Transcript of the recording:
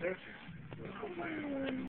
certain devices or whatever.